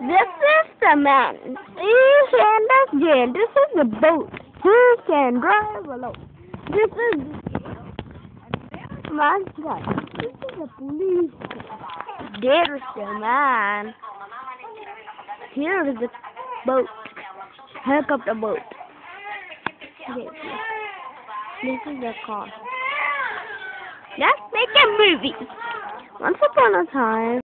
This is the man. He can the. This is the boat. He can drive alone. This is the man. This is the police. There's the man. Here is the boat. Helicopter boat. This is the car. Let's make a movie. Once upon a time.